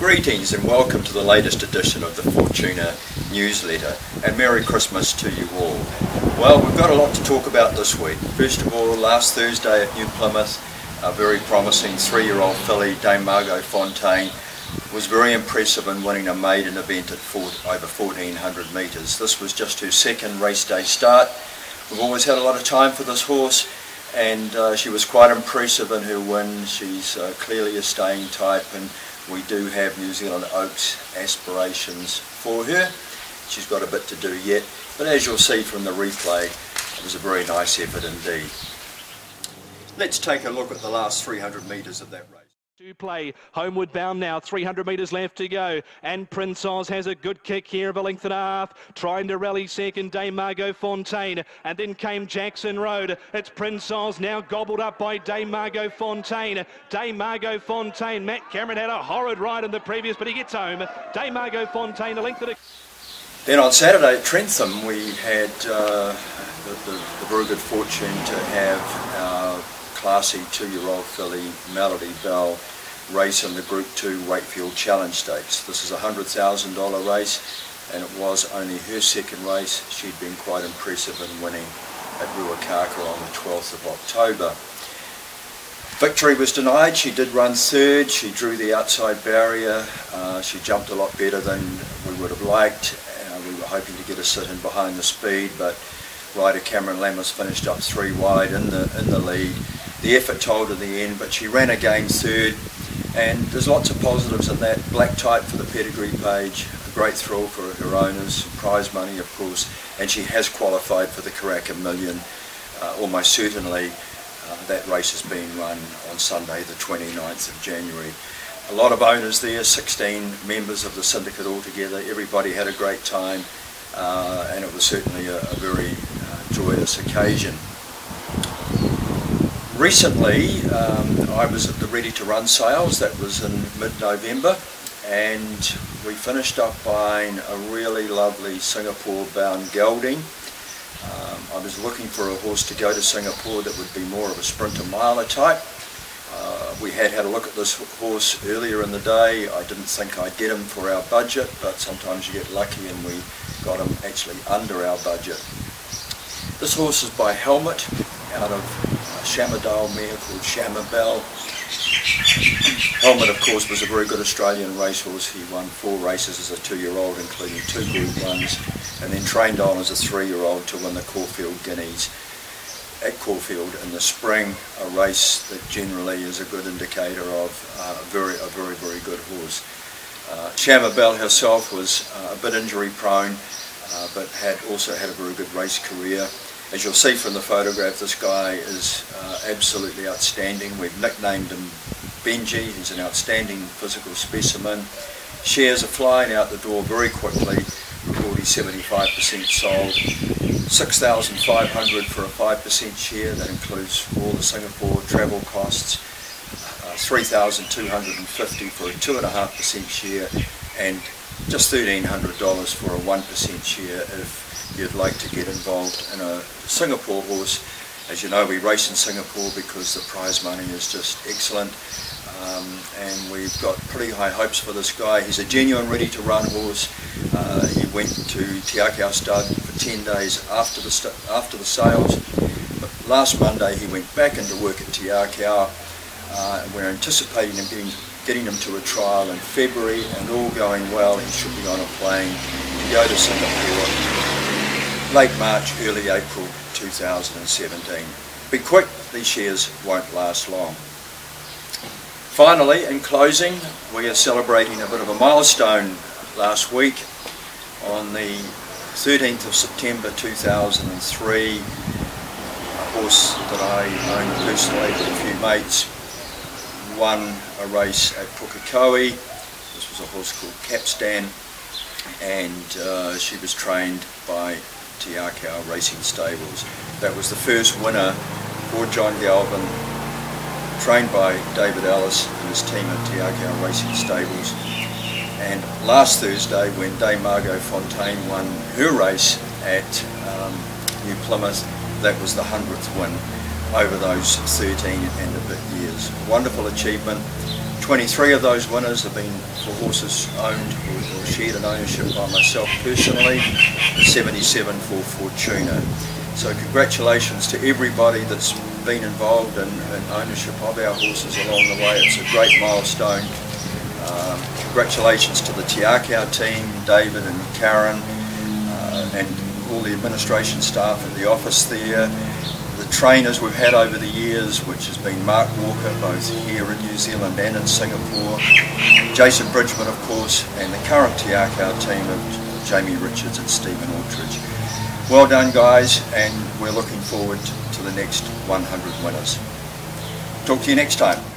Greetings and welcome to the latest edition of the Fortuna newsletter and Merry Christmas to you all. Well, we've got a lot to talk about this week. First of all, last Thursday at New Plymouth, a very promising three-year-old filly, Dame Margo Fonteyn, was very impressive in winning a maiden event at over 1400 metres. This was just her second race day start. We've always had a lot of time for this horse and uh, she was quite impressive in her win. She's uh, clearly a staying type and we do have New Zealand Oaks aspirations for her. She's got a bit to do yet, but as you'll see from the replay, it was a very nice effort indeed. Let's take a look at the last 300 metres of that race. To play, homeward bound now, 300 metres left to go. And Prince Oz has a good kick here of a length and a half, trying to rally second, Dame Margo Fonteyn. And then came Jackson Road. It's Prince Oz now gobbled up by Dame Margo Fonteyn. Dame Margo Fonteyn. Matt Cameron had a horrid ride in the previous, but he gets home. Dame Margo Fonteyn, a length and a... Then on Saturday at Trentham, we had uh, the, the, the, very good fortune to have our classy two-year-old filly, Melody Belle, race in the Group 2 Wakefield Challenge Stakes. This is a $100,000 race and it was only her second race. She'd been quite impressive in winning at Ruakaka on the 12th of October. Victory was denied. She did run third. She drew the outside barrier. Uh, she jumped a lot better than we would have liked. Uh, we were hoping to get a sit in behind the speed, but rider Cameron Lammas finished up three wide in the in the lead. The effort told in the end, but she ran again third. And there's lots of positives in that. Black type for the pedigree page, a great thrill for her owners, prize money of course, and she has qualified for the Karaka Million uh, almost certainly. Uh, that race has been run on Sunday the 29th of January. A lot of owners there, 16 members of the syndicate altogether. Everybody had a great time uh, and it was certainly a, a very uh, joyous occasion. Recently, um, I was at the Ready to Run sales, that was in mid-November, and we finished up buying a really lovely Singapore-bound gelding. Um, I was looking for a horse to go to Singapore that would be more of a sprinter miler type. Uh, we had had a look at this horse earlier in the day. I didn't think I'd get him for our budget, but sometimes you get lucky and we got him actually under our budget. This horse is by Helmet out of a Shamardal mare called Shamabel. Helmet, of course, was a very good Australian racehorse. He won four races as a two-year-old, including two Group Ones, and then trained on as a three-year-old to win the Caulfield Guineas at Caulfield in the spring, a race that generally is a good indicator of uh, a very, a very, very good horse. Uh, Shamabel herself was uh, a bit injury prone, uh, but had also had a very good race career. As you'll see from the photograph, this guy is uh, absolutely outstanding. We've nicknamed him Benji. He's an outstanding physical specimen. Shares are flying out the door very quickly. We've already 75% sold. 6,500 for a 5% share. That includes all the Singapore travel costs. Uh, 3,250 for a 2.5% share and just $1,300 for a 1% share if you'd like to get involved in a Singapore horse. As you know, we race in Singapore because the prize money is just excellent. Um, and we've got pretty high hopes for this guy. He's a genuine ready-to-run horse. Uh, he went to Te Akau stud for 10 days after the, after the sales. But last Monday he went back into work at Te Akau. Uh, we're anticipating him getting, getting him to a trial in February and all going well he should be on a plane to go to Singapore late March, early April 2017. Be quick, these shares won't last long. Finally, in closing, we are celebrating a bit of a milestone last week on the 13th of September 2003 a horse that I own personally with a few mates won a race at Pukekohe. This was a horse called Capstan and uh, she was trained by Te Akau Racing Stables. That was the first winner for John Galvin, trained by David Ellis and his team at Te Akau Racing Stables. And last Thursday, when Dame Margo Fonteyn won her race at um, New Plymouth, that was the 100th win over those 13 and a bit years. Wonderful achievement. 23 of those winners have been for horses owned or shared in ownership by myself personally, 77 for Fortuna. So congratulations to everybody that's been involved in, in, ownership of our horses along the way. It's a great milestone. Um, congratulations to the Te Akau team, David and Karen, uh, and all the administration staff at the office there, the trainers we've had over the years, which has been Mark Walker, both here in New Zealand and in Singapore, Jason Bridgman, of course, and the current Te Akau team of Jamie Richards and Stephen Autridge. Well done guys and we're looking forward to the next 100 winners. Talk to you next time.